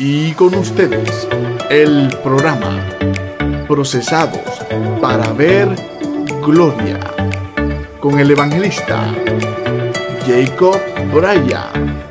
Y con ustedes, el programa Procesados para ver Gloria con el evangelista Jacob Bryan.